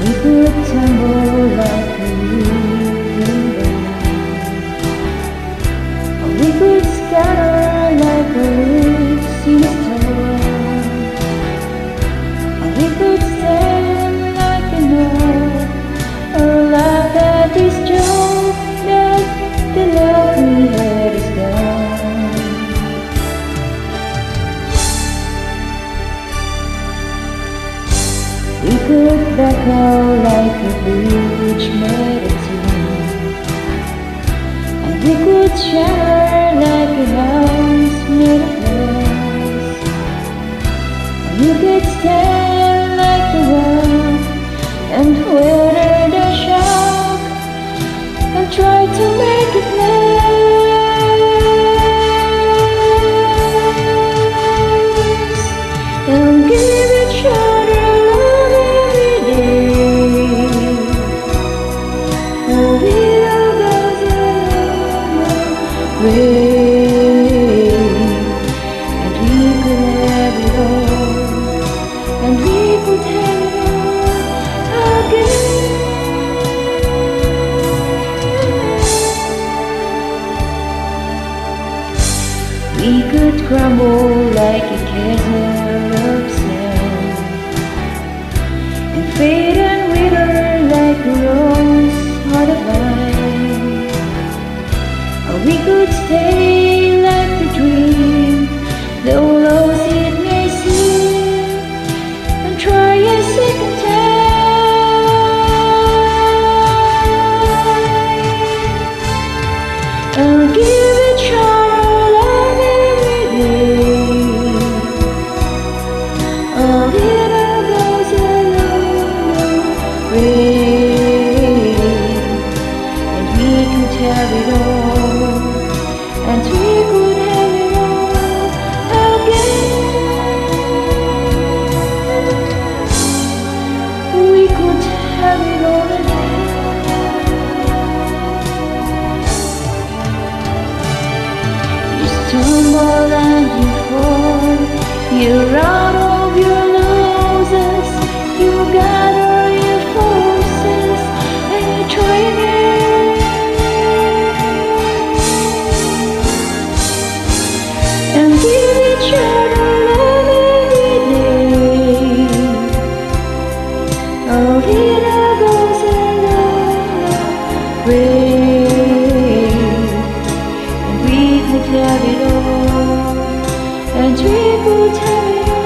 We could scatter back like a bridge made of tin And we could shatter like a house made of glass And we could stand like the rock And weather And we could have it all. And we could have it all again. We could crumble like a castle of sand. And fade and wither like a rose on a vine. Or we could stay You're out of your losses. You gather your forces and you. And give each other every day. Goes a long way. And we 一句不承认。